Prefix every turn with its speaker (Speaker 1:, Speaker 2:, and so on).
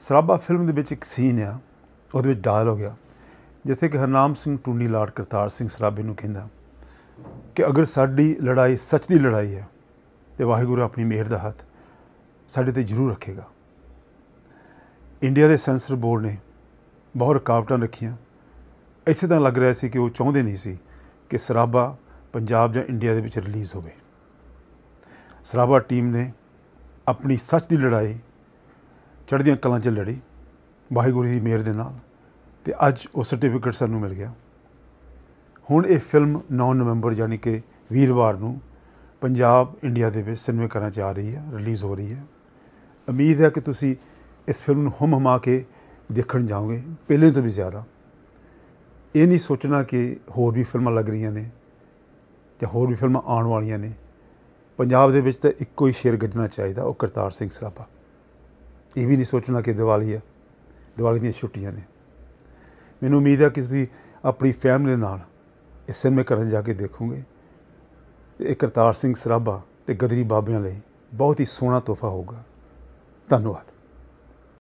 Speaker 1: Sarabha film ਦੇ ਵਿੱਚ ਇੱਕ ਸੀਨ ਆ, ਉਹਦੇ ਵਿੱਚ ਡਾਇਲੋਗ ਆ, ਜਿੱਥੇ ਕਿ ਹਰਨਾਮ ਸਿੰਘ ਟੁੰਡੀ ਲਾਟ ਕਰਤਾਰ ਸਿੰਘ ਸਰਾਭੇ ਨੂੰ ਕਹਿੰਦਾ ਕਿ ਅਗਰ ਸਾਡੀ ਲੜਾਈ ਸੱਚ ਦੀ ਲੜਾਈ ਹੈ ਤੇ ਵਾਹਿਗੁਰੂ ਆਪਣੀ ਮਿਹਰ ਦਾ ਹੱਥ ਸਾਡੇ ਤੇ ਜ਼ਰੂਰ ਰੱਖੇਗਾ। ਇੰਡੀਆ ਦੇ ਸੈਂਸਰ ਬੋਰਡ ਨੇ ਬਹੁਤ ਰੁਕਾਵਟਾਂ ਰੱਖੀਆਂ। ਇੱਥੇ ਤਾਂ ਲੱਗ ਰਿਹਾ ਸੀ ਕਿ ਉਹ ਚਾਹੁੰਦੇ ਨਹੀਂ ਸੀ ਕਿ ਸਰਾਭਾ ਪੰਜਾਬ ਜਾਂ ਇੰਡੀਆ ਦੇ ਵਿੱਚ ਰਿਲੀਜ਼ ਹੋਵੇ। ਸਰਾਭਾ ਟੀਮ ਨੇ ਆਪਣੀ ਸੱਚ ਦੀ ਲੜਾਈ ਚੜ੍ਹਦੀਆਂ ਕਲਾਂ 'ਚ ਲੜੀ। ਵਾਹਿਗੁਰੂ ਦੀ ਮਿਹਰ ਦੇ ਨਾਲ। ਤੇ ਅੱਜ ਉਹ ਸਰਟੀਫਿਕੇਟ ਸਾਨੂੰ ਮਿਲ ਗਿਆ। ਹੁਣ ਇਹ ਫਿਲਮ 9 ਨਵੰਬਰ ਯਾਨੀ ਕਿ ਵੀਰਵਾਰ ਨੂੰ ਪੰਜਾਬ ਇੰਡੀਆ ਦੇ ਵਿੱਚ ਸਿਨੇਮਾ ਘਰਾਂ 'ਚ ਆ ਰਹੀ ਹੈ ਰਿਲੀਜ਼ ਹੋ ਰਹੀ ਹੈ। ਉਮੀਦ ਹੈ ਕਿ ਤੁਸੀਂ ਇਸ ਫਿਲਮ ਨੂੰ ਹਮ ਹਮਾ ਕੇ ਦੇਖਣ ਜਾਓਗੇ, ਪਹਿਲੇ ਤੋਂ ਵੀ ਜ਼ਿਆਦਾ। ਇਹ ਨਹੀਂ ਸੋਚਣਾ ਕਿ ਹੋਰ ਵੀ ਫਿਲਮਾਂ ਲੱਗ ਰਹੀਆਂ ਨੇ ਜਾਂ ਹੋਰ ਵੀ ਫਿਲਮਾਂ ਆਉਣ ਵਾਲੀਆਂ ਨੇ। ਪੰਜਾਬ ਦੇ ਵਿੱਚ ਤਾਂ ਇੱਕੋ ਹੀ ਸ਼ੇਰ ਗੱਜਣਾ ਚਾਹੀਦਾ, ਉਹ ਕਰਤਾਰ ਸਿੰਘ ਸਰਾਭਾ। ਇਹ ਵੀ ਨਹੀਂ ਸੋਚਣਾ ਕਿ ਦੀਵਾਲੀ ਆ। ਦੀਵਾਲੀ ਦੀਆਂ ਛੁੱਟੀਆਂ ਨੇ। ਮੈਨੂੰ ਉਮੀਦ ਹੈ ਕਿ ਤੁਸੀਂ ਆਪਣੀ ਫੈਮਿਲੀ ਨਾਲ ਇਸ ਸਿਨੇਮੇ ਕਰਨ ਜਾ ਕੇ ਦੇਖੋਗੇ। ਇਹ ਕਰਤਾਰ ਸਿੰਘ ਸਰਾਭਾ ਤੇ ਗਦਰੀ ਬਾਬਿਆਂ ਲਈ ਬਹੁਤ ਹੀ ਸੋਹਣਾ ਤੋਹਫਾ ਹੋਊਗਾ। ਧੰਨਵਾਦ।